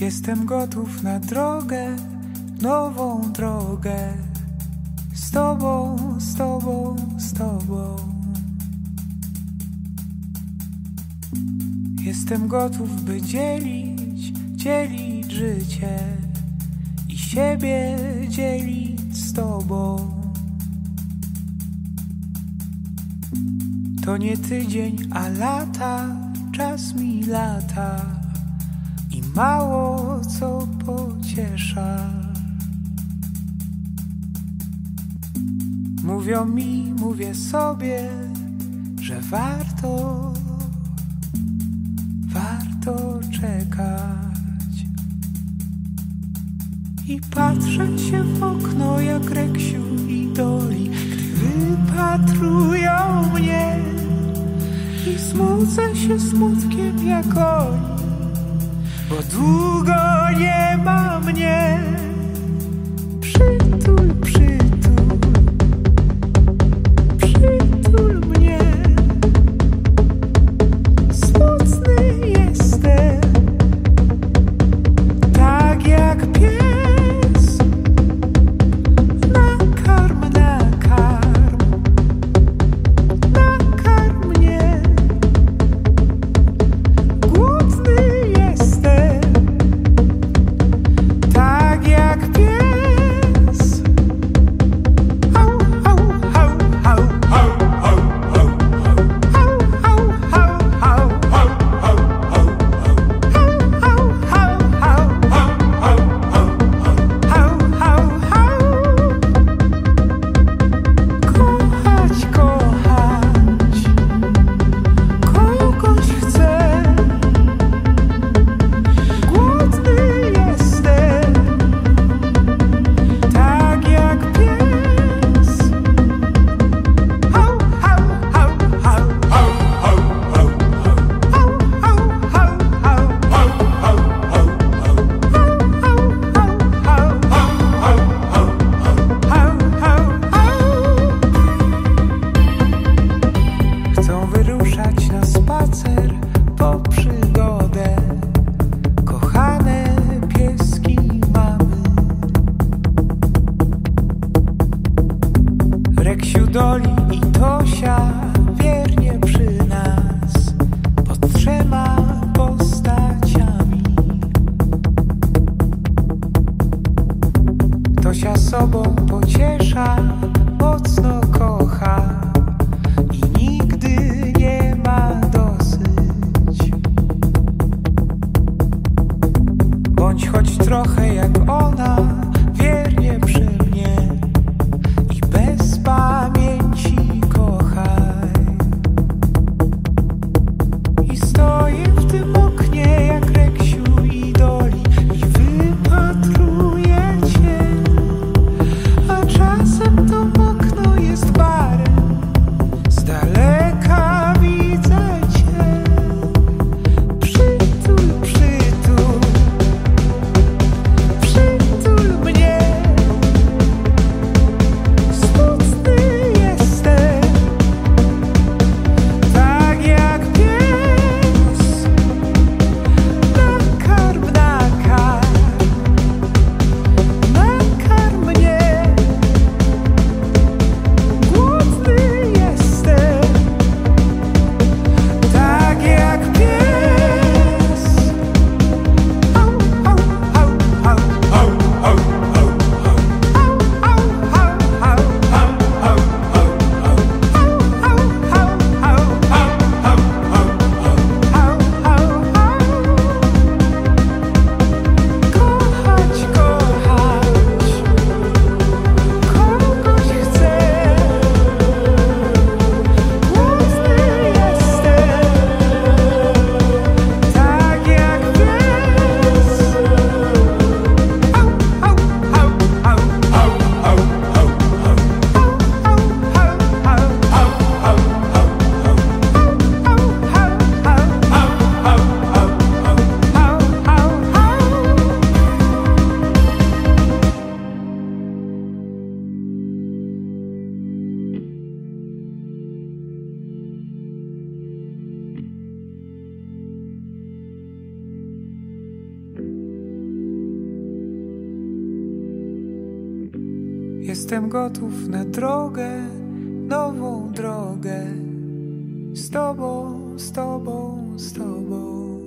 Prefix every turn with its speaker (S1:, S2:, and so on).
S1: Jestem gotów na drogę, nową drogę. Z tobą, z tobą, z tobą. Jestem gotów, by dzielić, dzielić życie i siebie dzielić z tobą. To nie tydzień, a lata, czas mi lata mało co pociesza. Mówią mi, mówię sobie, że warto, warto czekać. I patrzeć się w okno jak Reksiu i Doli, gdy wypatrują mnie. I smucę się smutkiem jak oni, bo długo nie ma mnie. Po przygodę. Kochane pieski mamy. Reksiu Doli i Tosia wiernie przy nas Pod trzema postaciami. Tosia sobą pociesza, trochę jak ona, Jestem gotów na drogę, nową drogę. Z tobą, z tobą, z tobą.